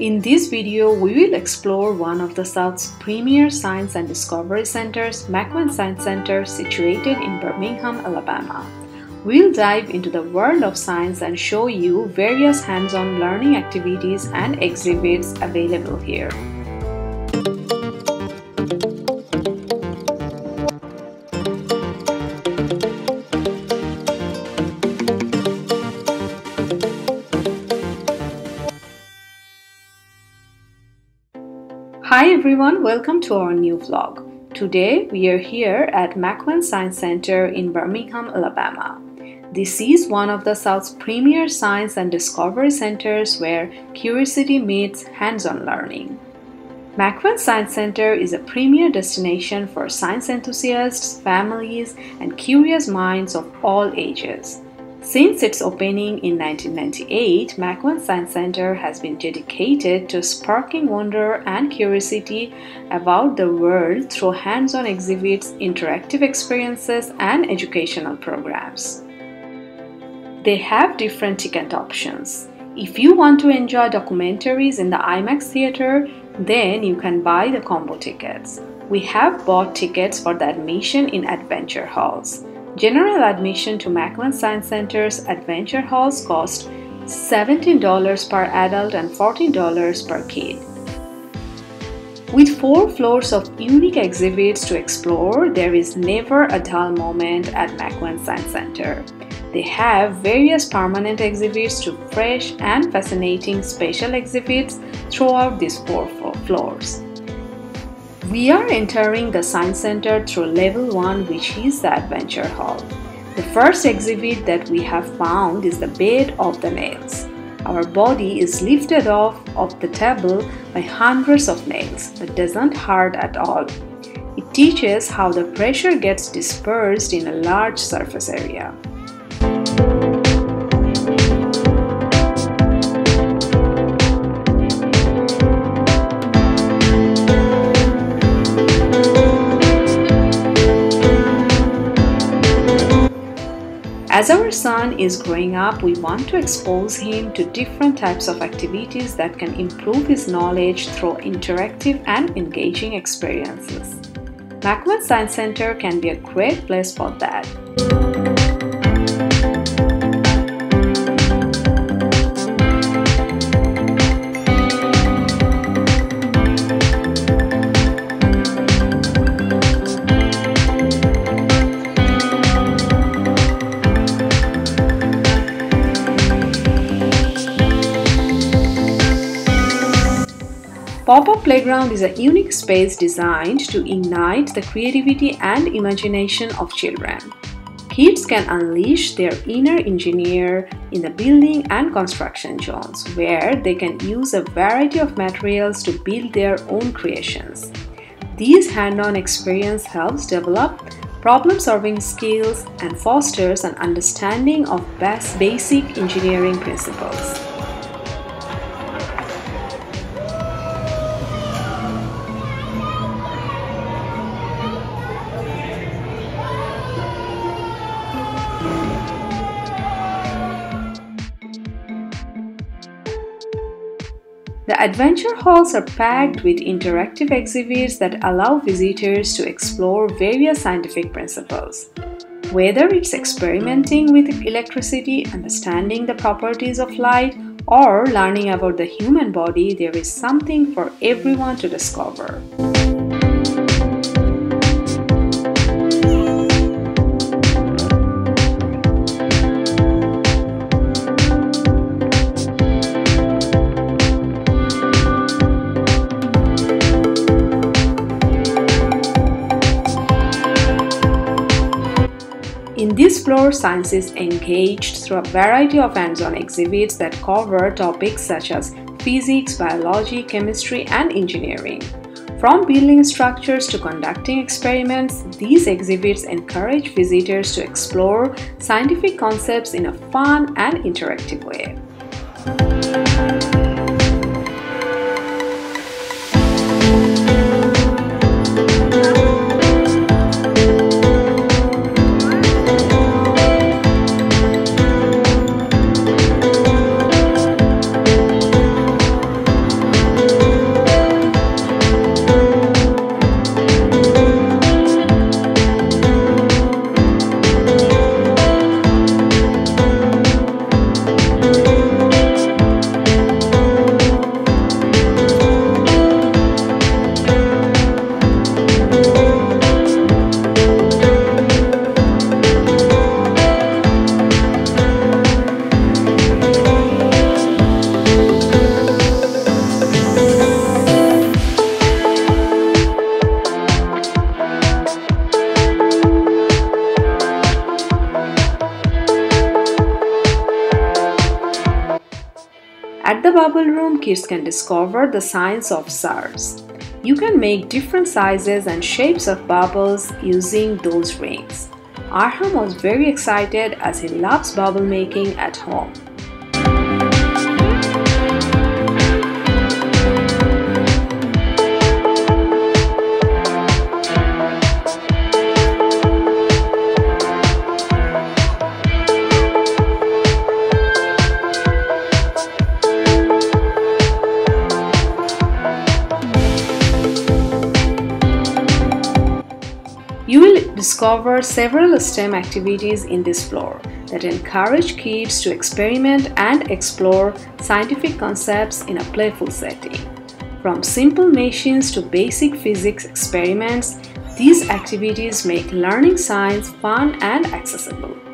In this video, we will explore one of the South's premier science and discovery centers, McWane Science Center, situated in Birmingham, Alabama. We'll dive into the world of science and show you various hands-on learning activities and exhibits available here. Everyone, welcome to our new vlog. Today we are here at McWane Science Center in Birmingham, Alabama. This is one of the South's premier science and discovery centers where curiosity meets hands-on learning. McWane Science Center is a premier destination for science enthusiasts, families, and curious minds of all ages. Since its opening in 1998, McWane Science Center has been dedicated to sparking wonder and curiosity about the world through hands-on exhibits, interactive experiences, and educational programs. They have different ticket options. If you want to enjoy documentaries in the IMAX theater, then you can buy the combo tickets. We have bought tickets for the admission in adventure halls. General admission to McWane Science Center's adventure halls cost $17 per adult and $14 per kid. With four floors of unique exhibits to explore, there is never a dull moment at McWane Science Center. They have various permanent exhibits to fresh and fascinating special exhibits throughout these four floors. We are entering the Science Center through level 1 which is the Adventure Hall. The first exhibit that we have found is the bed of the nails. Our body is lifted off of the table by hundreds of nails but doesn't hurt at all. It teaches how the pressure gets dispersed in a large surface area. As our son is growing up, we want to expose him to different types of activities that can improve his knowledge through interactive and engaging experiences. McWane Science Center can be a great place for that. Pop-up Playground is a unique space designed to ignite the creativity and imagination of children. Kids can unleash their inner engineer in the building and construction zones, where they can use a variety of materials to build their own creations. These hand-on experience helps develop problem-solving skills and fosters an understanding of basic engineering principles. Adventure halls are packed with interactive exhibits that allow visitors to explore various scientific principles. Whether it's experimenting with electricity, understanding the properties of light, or learning about the human body, there is something for everyone to discover. In this floor, science is engaged through a variety of hands-on exhibits that cover topics such as physics, biology, chemistry, and engineering. From building structures to conducting experiments, these exhibits encourage visitors to explore scientific concepts in a fun and interactive way. Kids can discover the science of SARS. You can make different sizes and shapes of bubbles using those rings. Arham was very excited as he loves bubble making at home. Discover several STEM activities in this floor that encourage kids to experiment and explore scientific concepts in a playful setting. From simple machines to basic physics experiments, these activities make learning science fun and accessible.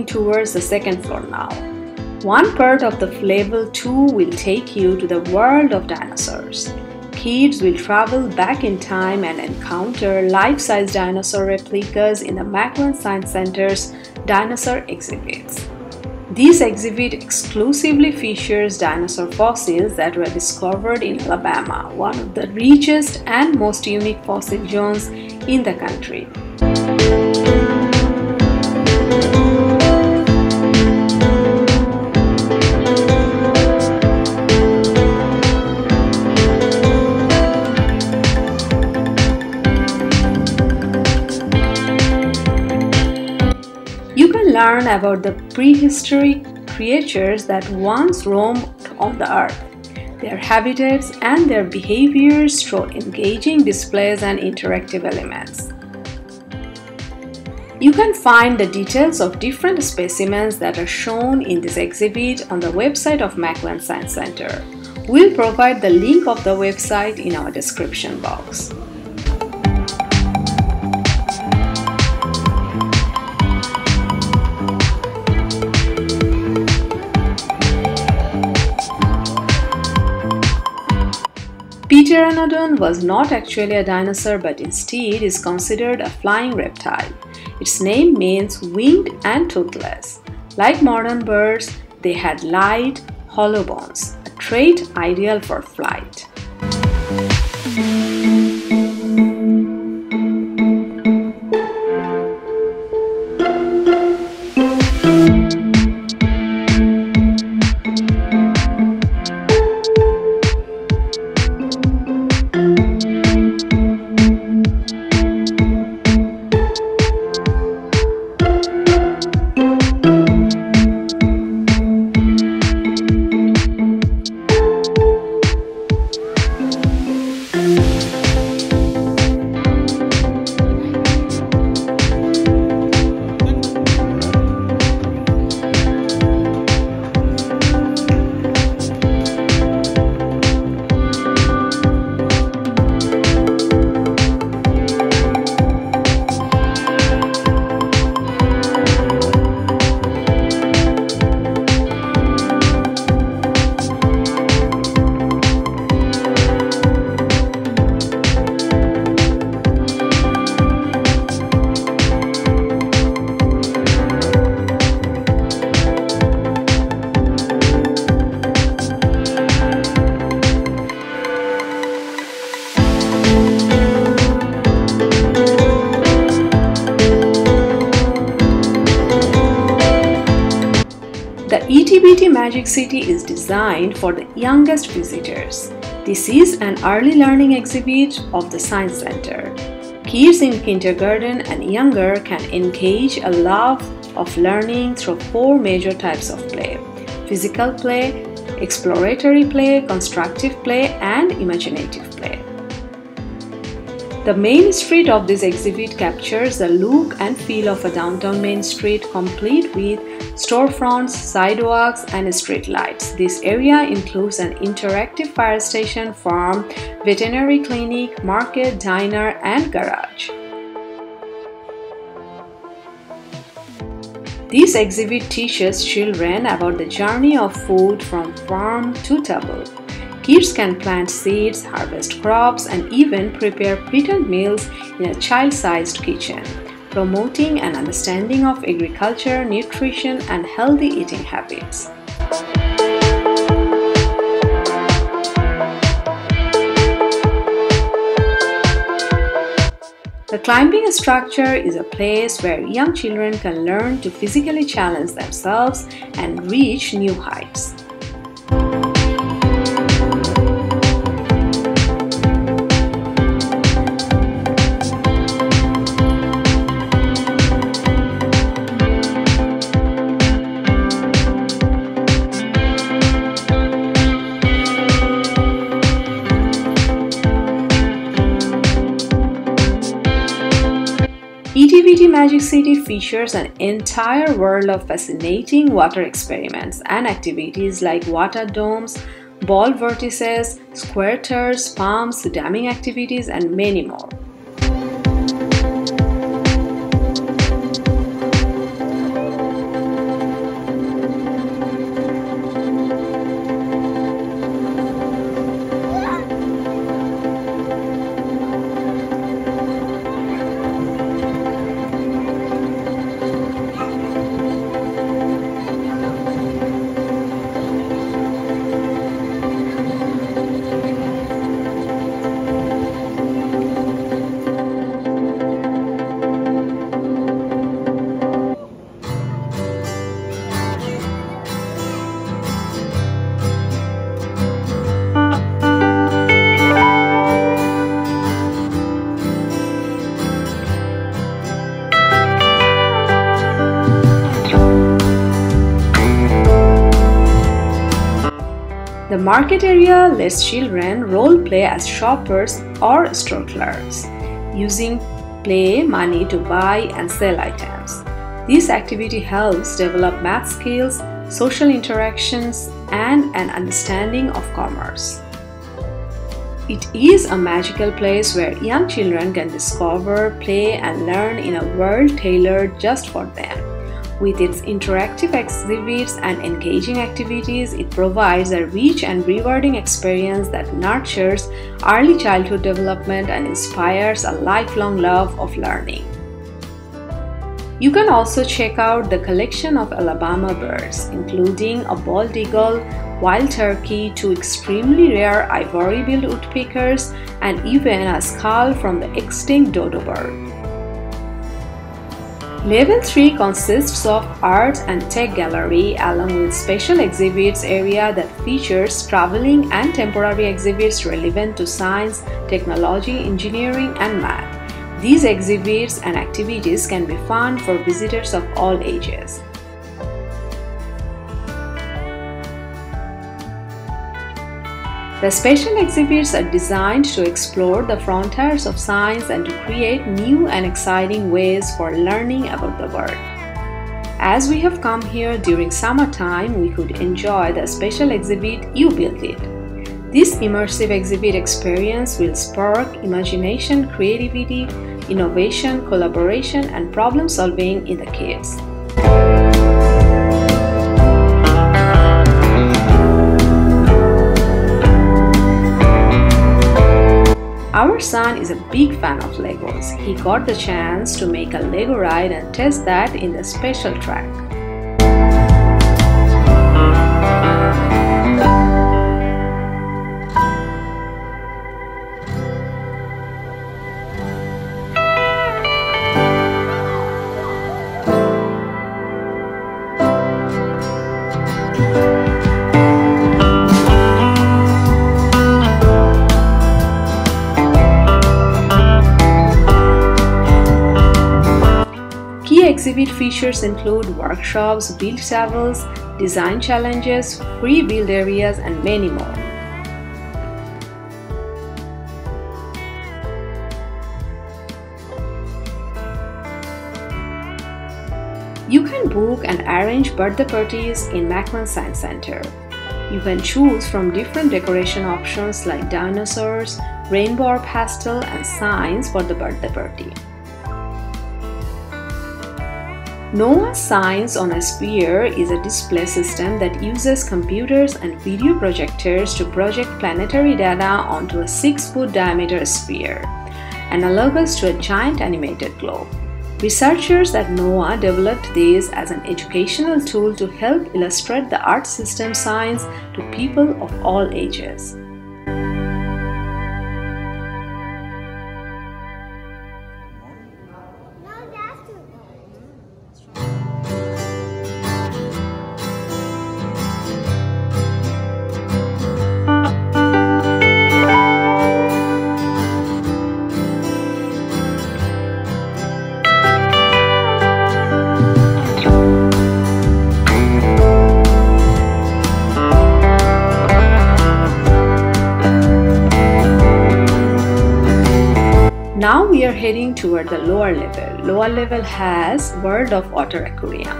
Heading towards the second floor now. One part of the level 2 will take you to the world of dinosaurs. Kids will travel back in time and encounter life-size dinosaur replicas in the McWane Science Center's dinosaur exhibits. This exhibit exclusively features dinosaur fossils that were discovered in Alabama, one of the richest and most unique fossil zones in the country. Learn about the prehistoric creatures that once roamed on the earth, their habitats, and their behaviors through engaging displays and interactive elements. You can find the details of different specimens that are shown in this exhibit on the website of McWane Science Center. We'll provide the link of the website in our description box. Pteranodon was not actually a dinosaur but instead is considered a flying reptile. Its name means winged and toothless. Like modern birds, they had light, hollow bones, a trait ideal for flight. Magic City is designed for the youngest visitors. This is an early learning exhibit of the Science Center. Kids in kindergarten and younger can engage a love of learning through four major types of play physical play, exploratory play, constructive play, and imaginative. The main street of this exhibit captures the look and feel of a downtown main street complete with storefronts, sidewalks, and street lights. This area includes an interactive fire station, farm, veterinary clinic, market, diner, and garage. This exhibit teaches children about the journey of food from farm to table. Kids can plant seeds, harvest crops, and even prepare pretend meals in a child sized kitchen, promoting an understanding of agriculture, nutrition, and healthy eating habits. The climbing structure is a place where young children can learn to physically challenge themselves and reach new heights. Itty Bitty City features an entire world of fascinating water experiments and activities like water domes, ball vortices, squirters, pumps, damming activities, and many more. Market area lets children role play as shoppers or store clerks, using play money to buy and sell items. This activity helps develop math skills, social interactions, and an understanding of commerce. It is a magical place where young children can discover, play, and learn in a world tailored just for them. With its interactive exhibits and engaging activities, it provides a rich and rewarding experience that nurtures early childhood development and inspires a lifelong love of learning. You can also check out the collection of Alabama birds, including a bald eagle, wild turkey, two extremely rare ivory-billed woodpeckers, and even a skull from the extinct dodo bird. Level 3 consists of art and tech gallery along with special exhibits area that features traveling and temporary exhibits relevant to science, technology, engineering and math. These exhibits and activities can be found for visitors of all ages. The special exhibits are designed to explore the frontiers of science and to create new and exciting ways for learning about the world. As we have come here during summertime, we could enjoy the special exhibit You Built It. This immersive exhibit experience will spark imagination, creativity, innovation, collaboration, and problem solving in the kids. Our son is a big fan of Legos. He got the chance to make a Lego ride and test that in the special track. Features include workshops, build tables, design challenges, free build areas, and many more. You can book and arrange birthday parties in McWane Science Center. You can choose from different decoration options like dinosaurs, rainbow pastel, and signs for the birthday party. NOAA Science on a Sphere is a display system that uses computers and video projectors to project planetary data onto a 6 foot diameter sphere, analogous to a giant animated globe. Researchers at NOAA developed this as an educational tool to help illustrate the Earth system science to people of all ages. Heading toward the lower level. Lower level has World of Water Aquarium.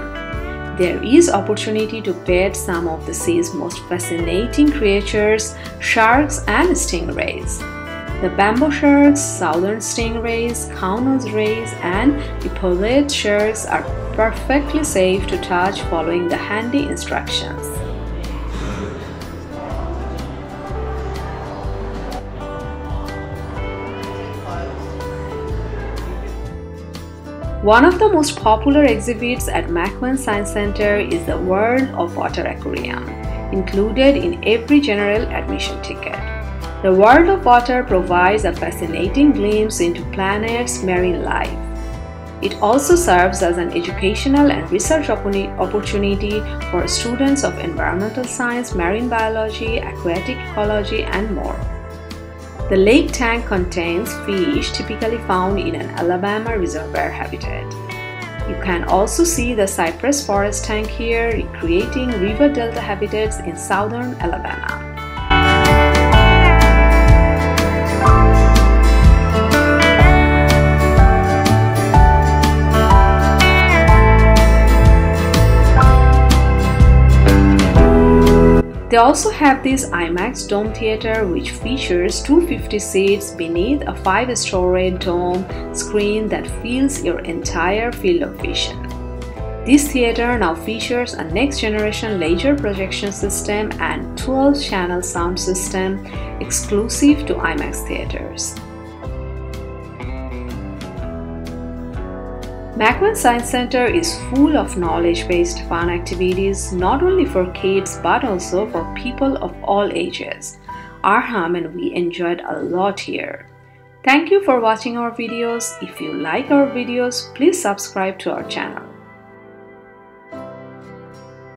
There is opportunity to pet some of the sea's most fascinating creatures, sharks and stingrays. The bamboo sharks, southern stingrays, cow-nose rays and epaulette sharks are perfectly safe to touch following the handy instructions. One of the most popular exhibits at McWane Science Center is the World of Water Aquarium, included in every general admission ticket. The World of Water provides a fascinating glimpse into planet's marine life. It also serves as an educational and research opportunity for students of environmental science, marine biology, aquatic ecology, and more. The lake tank contains fish typically found in an Alabama reservoir habitat. You can also see the cypress forest tank here recreating river delta habitats in southern Alabama. They also have this IMAX Dome Theater which features 250 seats beneath a 5-story dome screen that fills your entire field of vision. This theater now features a next-generation laser projection system and 12-channel sound system exclusive to IMAX theaters. McWane Science Center is full of knowledge-based fun activities not only for kids but also for people of all ages. Arham and we enjoyed a lot here. Thank you for watching our videos. If you like our videos, please subscribe to our channel.